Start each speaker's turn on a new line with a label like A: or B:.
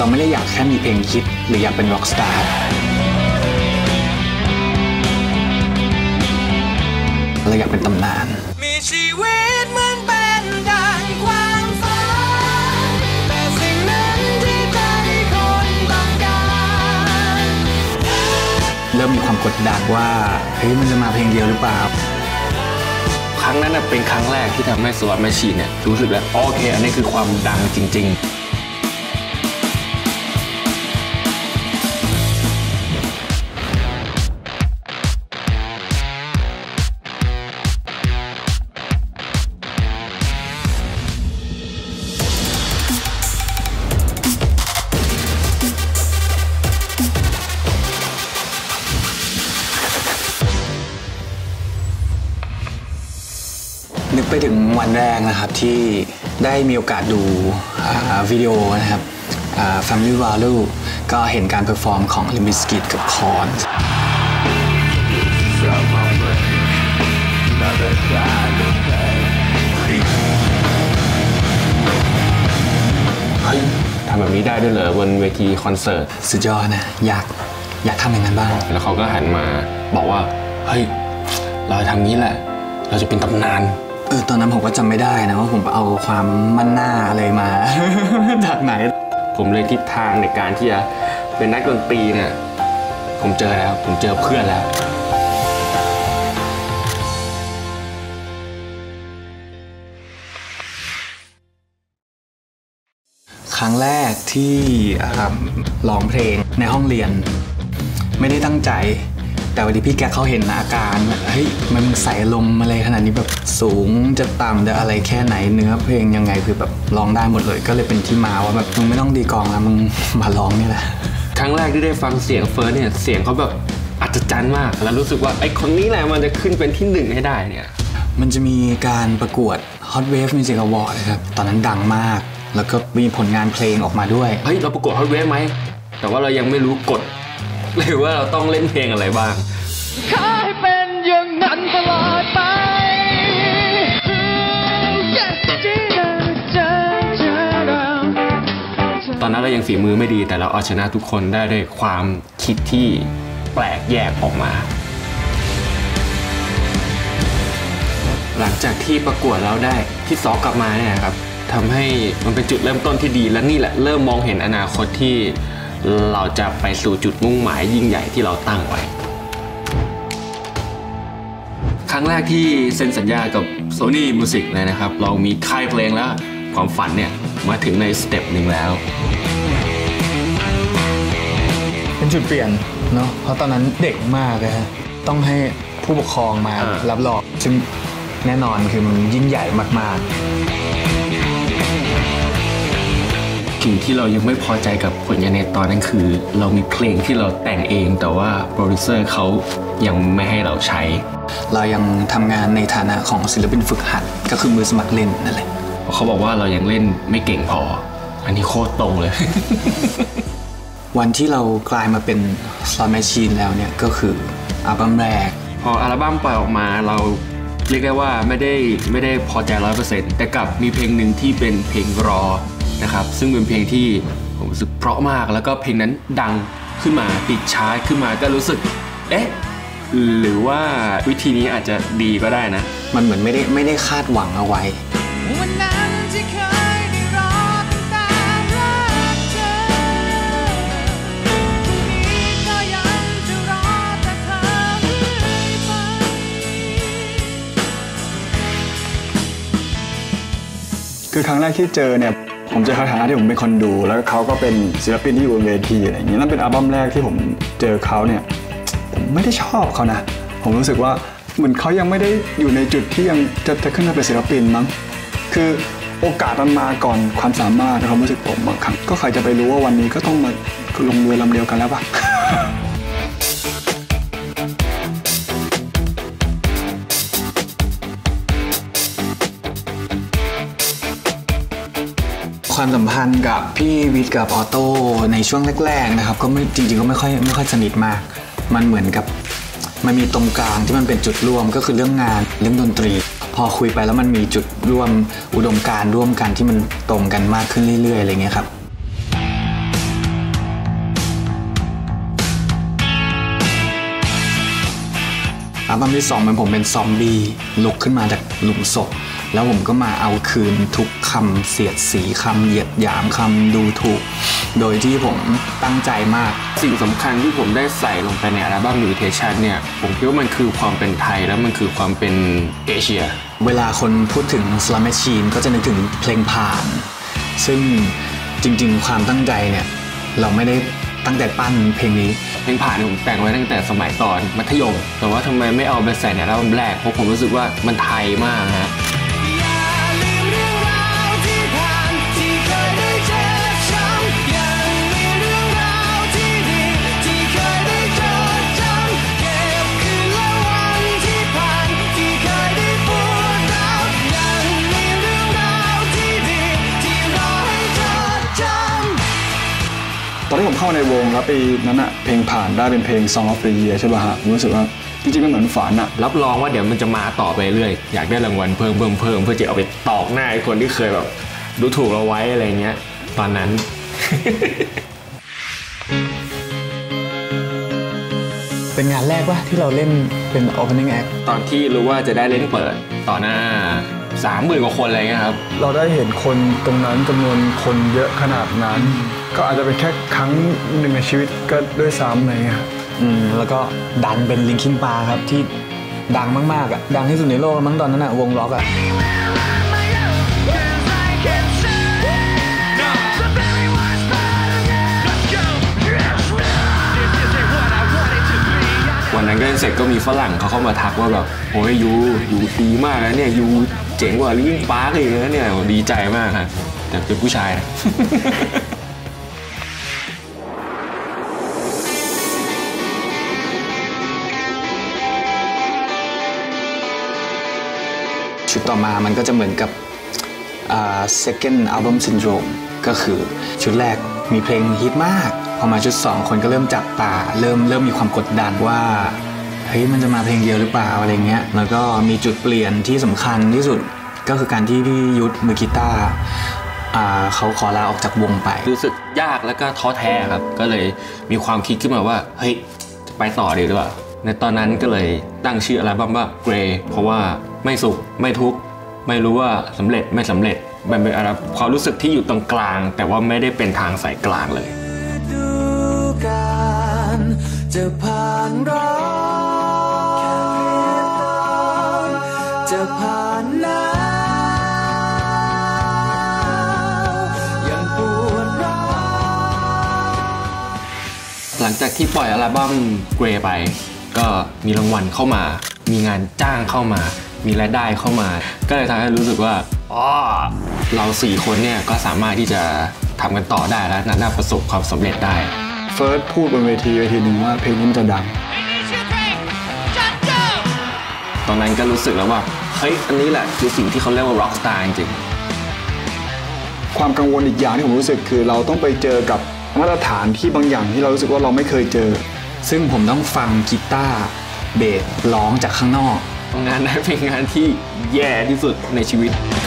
A: เราไม่ได้อยากแค่มีเพลงฮิตหรืออยากเป็นร็อกสตาร์เราอยากเป็นตำนาน
B: มีชีวิตเหมือนเป็นดังความฝันแต่สิ่งนั้นที่ใจคนต้องการ
A: เริ่มมีความกดดันว่าเฮ้ยมันจะมาเพลงเดียวหรือเปล่า
C: ครั้งนั้นนะเป็นครั้งแรกที่ทำให้ Slot Machine เนี่ยรู้สึกแล้วโอเค อันนี้คือความดังจริง ๆ
A: นึกไปถึงวันแรกนะครับที่ได้มีโอกาสดูอ่าวิดีโอนะครับอ่า Family Values ก็เห็นการ perform ของ l i m b i s k i t กับคอน
C: เฮ้ยทำแบบนี้ได้ด้วยเหรอบนเวทีคอนเสิร์ต
A: สุดยอดนะ อยากอยากทำอย่างนั้นบ้าง
C: แล้วเขาก็หันมาบอกว่า เฮ้ย เราจะทำงี้แหละ เราจะเป็นตำนาน
A: เออตอนนั้นผมก็จำไม่ได้นะว่าผมเอาความมั่นหน้าอะไรมา จากไหน
C: ผมเลยทิศทางในการที่จะเป็นนักดนตรีเนี่ยผมเจอแล้ว ผมเจอเพื่อนแล้ว
A: ครั้งแรกที่อ่าร้องเพลงในห้องเรียน ไม่ได้ตั้งใจ แต่วันนี้พี่แกเขาเห็นอาการแบบเฮ้ยมันใส่ลมอะไรขนาดนี้แบบสูงจะต่ำจะอะไรแค่ไหนเนื้อเพลงยังไงคือแบบร้องได้หมดเลย ก็เลยเป็นที่มาว่าแบบมึงไม่ต้องดีกลองแล้วมึงมาร้องนี่แหละ
C: ครั้งแรกที่ได้ฟังเสียงเฟิร์สเนี่ยเสียงเขาแบบอัศจรรย์มาก แล้วรู้สึกว่าไอ้คนนี้แหละมันจะขึ้นเป็นที่หนึ่งให้ได้เนี่ย
A: มันจะมีการประกวด Hot Wave Music Award นะครับตอนนั้นดังมาก แล้วก็มีผลงานเพลงออกมาด้วย
C: เฮ้ยเราประกวดฮอตเวฟไหมแต่ว่าเรายังไม่รู้กฎ เลยว่าเราต้องเล่นเพลงอะไรบ้าง
B: ขอให้เป็นอย่างนั้นตลอดไป
C: ตอนนั้นเรายังฝีมือไม่ดีแต่เราเอาชนะทุกคนได้ด้วยความคิดที่แปลกแยกออกมา หลังจากที่ประกวดแล้วได้ที่สองกลับมาเนี่ยครับทำให้มันเป็นจุดเริ่มต้นที่ดีและนี่แหละเริ่มมองเห็นอนาคตที่ เราจะไปสู่จุดมุ่งหมายยิ่งใหญ่ที่เราตั้งไว้ ครั้งแรกที่เซ็นสัญญากับ Sony Music เลยนะครับ เรามีค่ายเพลงแล้วความฝันเนี่ยมาถึงใน step หนึ่งแล้ว
A: เป็นจุดเปลี่ยนเนาะเพราะตอนนั้นเด็กมากเลยฮะต้องให้ผู้ปกครองมา
C: อ่า
A: รับรองซึ่งแน่นอนคือมันยิ่งใหญ่มาก
C: สิ่งที่เรายังไม่พอใจกับผลงานในตอนนั้นคือ เรามีเพลงที่เราแต่งเอง แต่ว่าโปรดิวเซอร์เขายังไม่ให้เราใช้
A: ๆเรายังทำงานในฐานะของศิลปินฝึกหัด ก็คือมือสมัครเล่นนั่นแหละ
C: เพราะเขาบอกว่าเรายังเล่นไม่เก่งพอ อันนี้โคตรตรงเลย
A: วันที่เรากลายมาเป็น Slot Machine แล้วเนี่ยก็คืออัลบั้มแรก
C: พออัลบั้มปล่อยออกมาเราเรียกได้ว่าไม่ได้ไม่ได้พอใจร้อยเปอร์เซ็นต์แต่กลับมีเพลงหนึ่งที่เป็นเพลงรอ นะครับ ซึ่งเป็นเพลงที่ผมรู้สึกเพราะมากแล้วก็เพลงนั้นดังขึ้นมาติดชาร์ตขึ้นมาก็รู้สึก เอ๊ะ หรือว่าวิธีนี้อาจจะดีก็ได้นะ
A: มันเหมือนไม่ได้ไม่ได้คาดหวังเอาไว้
B: วันนั้นที่เคยได้รอตั้งแต่รักเธอพรุ่งนี้ก็ยังจะรอแต่เธอเรื่อยไป
D: คือครั้งแรกที่เจอเนี่ย ผมเจอเขาในฐานะที่ผมเป็นคนดู แล้วเขาก็เป็นศิลปินที่อยู่บนเวทีอะไรอย่างนี้นั่นเป็นอัลบั้มแรกที่ผมเจอเขาเนี่ยผมไม่ได้ชอบเขานะ ผมรู้สึกว่าเหมือนเขายังไม่ได้อยู่ในจุดที่ยังจะจะขึ้นมาเป็นศิลปินมั้งคือโอกาสมันมาก่อนความสามารถในความรู้สึกผมบางครั้งก็ใครจะไปรู้ว่าวันนี้ก็ต้องมาลงเรือลำเดียวกันแล้วปะ
A: ความสัมพันธ์กับพี่วิทย์กับออโต้ในช่วงแรกๆนะครับก็ไม่จริงๆก็ไม่ค่อยไม่ค่อยสนิทมาก มันเหมือนกับมันมีตรงกลางที่มันเป็นจุดร่วมก็คือเรื่องงานเรื่องดนตรี พอคุยไปแล้วมันมีจุดร่วมอุดมการร่วมกันที่มันตรงกันมากขึ้นเรื่อยๆอะไรเงี้ยครับอัลบั้มที่สองเป็นผมเป็นซอมบี้ลุกขึ้นมาจากหลุมศพ แล้วผมก็มาเอาคืนทุกคำเสียดสีคำเหยียดหยามคำดูถูก โดยที่ผมตั้งใจมาก
C: สิ่งสำคัญที่ผมได้ใส่ลงไปในอัลบั้ม Mutation เนี่ย ผมคิดว่ามันคือความเป็นไทยแล้วมันคือความเป็นเอเชีย
A: เวลาคนพูดถึง Slum Machine ก็จะนึกถึงเพลงผ่าน ซึ่งจริง ๆ ความตั้งใจเนี่ยเราไม่ได้ตั้งแต่ปั้นเพลงนี้
C: เพลงผ่านผมแต่งไว้ตั้งแต่สมัยตอนมัธยม แต่ว่าทำไมไม่เอาไปใส่ในอัลบั้มแรกเพราะผมรู้สึกว่ามันไทยมากฮะ
B: เข้า
D: ในวงแล้วปีนั้นอะเพลงผ่านได้เป็นเพลง Song of the Year ใช่ป่ะฮะผมรู้สึกว่าจริงๆมันเหมือนฝันอะ
C: รับรองว่าเดี๋ยวมันจะมาต่อไปเรื่อยอยากได้รางวัลเพิ่มเพิ่มเพิ่มเพื่อจะเอาไปตอกหน้าไอ้คนที่เคยแบบดูถูกเราไว้อะไรเงี้ย ตอนนั้น
A: เป็นงานแรกว่าที่เราเล่นเป็น opening act
C: ตอนที่รู้ว่าจะได้เล่นเปิดต่อหน้า สามหมื่นกว่าคนอะไรเงี้ยครับ
D: เราได้เห็นคนตรงนั้นจำนวนคนเยอะขนาดนั้น ก็อาจจะเป็นแค่ครั้งหนึ่งในชีวิตก็ด้วยซ้ำอะไรเงี้ย
A: อืมแล้วก็ดันเป็นลิงคินปาครับที่ดังมากๆอะดังที่สุดในโลกแล้วมั้งตอนนั้นอะวงล็อกอะ
C: วันนั้นก็เสร็จก็มีฝรั่งเขาเข้ามาทักว่าแบบโอ้ยยูยูดีมากนะเนี่ยยู เจ๋งกว่าลิงปาร์กอีกนะเนี่ยดีใจมากครับแต่เป็นผู้ชายนะ
A: ชุดต่อมามันก็จะเหมือนกับ second album syndrome ก็คือชุดแรกมีเพลงฮิตมาก พอมาชุด 2 คนก็เริ่มจับตา เริ่มเริ่มมีความกดดันว่า เฮ้ยมันจะมาเพลงเดียวหรือเปล่าอะไรเงี้ยแล้วก็มีจุดเปลี่ยนที่สำคัญที่สุดก็คือการที่พี่ยุทธมือกีตาร์เขาขอลาออกจากวงไป
C: รู้สึกยากแล้วก็ท้อแท้ครับ ก็เลยมีความคิดขึ้นมาว่า เฮ้ยจะไปต่อดีหรือเปล่า ในตอนนั้นก็เลยตั้งชื่ออัลบั้มว่า Gray เพราะว่าไม่สุขไม่ทุกข์ไม่รู้ว่าสำเร็จไม่สำเร็จมันเป็นอะไรความรู้สึกที่อยู่ตรงกลาง แต่ว่าไม่ได้เป็นทางสายกลางเลย
B: ดูการจะผ่านร้อ จะผ่านหนาวยังปวดร้าว
C: หลังจากที่ปล่อยอัลบั้ม Gray ไป ก็มีรางวัลเข้ามา มีงานจ้างเข้ามา มีรายได้เข้ามา ก็เลยทำให้รู้สึกว่าอ๋อเราสี่คนเนี่ยก็สามารถที่จะทำกันต่อได้แล้วน่าประสบความสำเร็จได้
D: เฟิร์สพูดบนเวทีเวทีหนึ่งว่าเพลงนี้มันจะดัง
C: ตอนนั้นก็รู้สึกแล้วว่า เฮ้ยอันนี้แหละคือสิ่งที่เขาเรียกว่า rock star จริง
D: ความกังวลอีกอย่างที่ผมรู้สึกคือเราต้องไปเจอกับมาตรฐานที่บางอย่างที่เรารู้สึกว่าเราไม่เคยเจอ
A: ซึ่งผมต้องฟังกีตาร์เบสร้องจากข้างนอก
C: ๆงานนั้นเป็นงานที่แย่ที่สุดในชีวิต
B: เ